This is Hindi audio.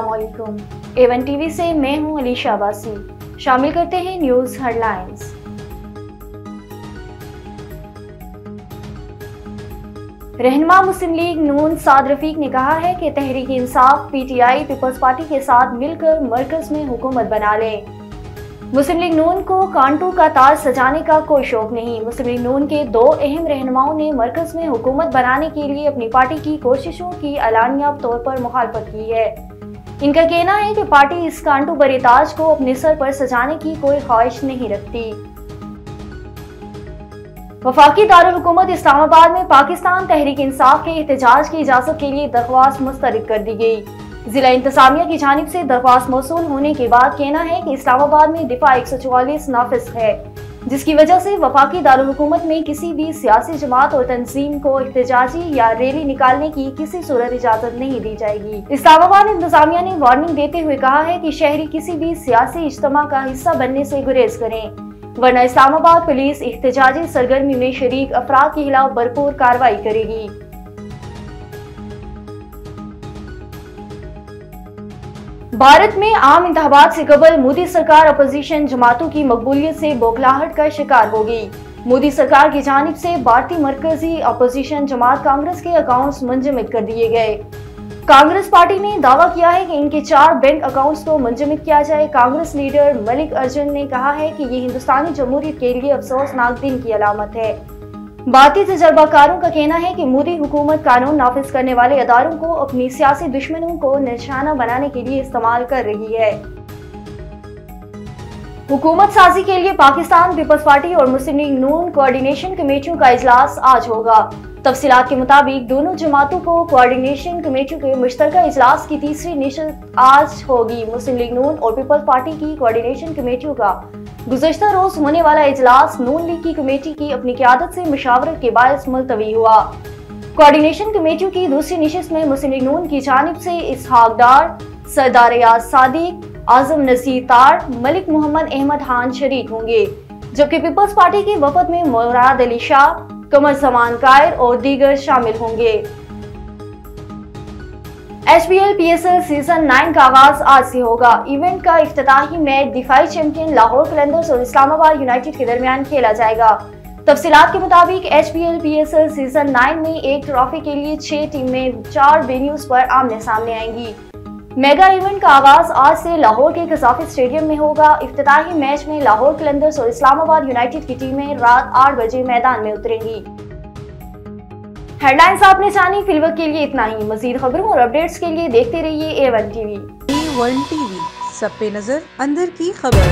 वालेकुम एवन टीवी से मैं हूँ अली शाबासी शामिल करते हैं न्यूज़ हेडलाइंस। रहनमा मुस्लिम लीग नून साद रफीक ने कहा है कि Tehreek Insaf, PTI, people's party के साथ मिलकर मरकज में हुकूमत बना लें। मुस्लिम लीग नून को कांटू का ताज सजाने का कोई शौक नहीं। मुस्लिम लीग नून के दो अहम रहनुमाओं ने मरकज में हुकूमत बनाने के लिए अपनी पार्टी की कोशिशों की अलानिया तौर पर मुखालफत की है। इनका कहना है कि पार्टी इस कांटू बरे ताज को अपने सर पर सजाने की कोई ख्वाहिश नहीं रखती। वफाकी दारकूमत इस्लामाबाद में पाकिस्तान तहरीक इंसाफ के एहतजाज की इजाज़त के लिए दरख्वास्त मुस्तरद कर दी गई। जिला इंतजामिया की जानब से दरख्वास्त मौसू होने के बाद कहना है कि इस्लामाबाद में दिफा एक सौ चौवालीस नाफिज है, जिसकी वजह से वफाकी दारकूमत में किसी भी सियासी जमात और तंजीम को एहतजाजी या रैली निकालने की किसी सूरत इजाज़त नहीं दी जाएगी। इस्लामाबाद इंतजामिया ने वार्निंग देते हुए कहा है कि शहरी किसी भी सियासी इज्तम का हिस्सा बनने से गुरेज करें, वरना इस्लामाबाद पुलिस एहतजाजी सरगर्मी में शरीक अफराद के खिलाफ भरपूर कार्रवाई करेगी। भारत में आम इंतबात से कबल मोदी सरकार अपोजिशन जमातों की मकबूलियत से बौखलाहट का शिकार होगी मोदी सरकार की जानब से भारतीय मरकजी अपोजिशन जमात कांग्रेस के अकाउंट्स मुंजमद कर दिए गए। कांग्रेस पार्टी ने दावा किया है कि इनके चार बैंक अकाउंट्स को मुंजमद किया जाए। कांग्रेस लीडर मलिक अर्जुन ने कहा है कि ये हिंदुस्तानी जमहूरियत के लिए अफसोसनाक दिन की अलामत है। भारतीय तजर्बाकारों का कहना है कि मोदी हुकूमत कानून नाफिज करने वाले अदारों को अपनी सियासी दुश्मनों को निशाना बनाने के लिए इस्तेमाल कर रही है। हुकूमत साजी के लिए पाकिस्तान, पीपल्स पार्टी और मुस्लिम लीग नून कोऑर्डिनेशन कमेटियों का इजलास आज होगा। तफसीत के मुताबिक दोनों जमातों को कोऑर्डिनेशन कमेटियों के मुश्तर इजलास की तीसरी नशत आज होगी। मुस्लिम लीग नून और पीपल्स पार्टी की कोऑर्डिनेशन कमेटियों का गुजशत रोज होने वाला इजलास नून लीग की कमेटी की अपनी क्यादत से मशावरत के बायस मुलतवी हुआ। कोऑर्डिनेशन कमेटियों की दूसरी नशस्त में मुस्लिम लीग नून की जानब से इसहाकदार सरदार याद सादिक, आज़म नसीर तार, मलिक मोहम्मद अहमद खान शरीक होंगे, जबकि पीपल्स पार्टी की वफद में मुराद अली शाह कमर जमान कायर और दीगर शामिल होंगे। H B L P S L season nine का आगाज़ आज से होगा। इवेंट का इफ्ताही मैच दिफाई चैंपियन लाहौर कलंदर्स और इस्लामाबाद यूनाइटेड के दरमियान खेला जाएगा। तफसीत के मुताबिक H B L P S L season nine में एक ट्रॉफी के लिए छह टीमें चार वेन्यूज पर आमने सामने आएँगी। मेगा इवेंट का आगाज़ आज से लाहौर के कजाफी स्टेडियम में होगा। इफ्ताही मैच में लाहौर कलंदर्स और इस्लामाबाद यूनाइटेड की टीमें रात आठ बजे मैदान में उतरेंगी। हेडलाइंस आपने जानी फिलवक के लिए इतना ही। मजीद खबरों और अपडेट्स के लिए देखते रहिए A one TV A one TV सब पे नज़र अंदर की खबर।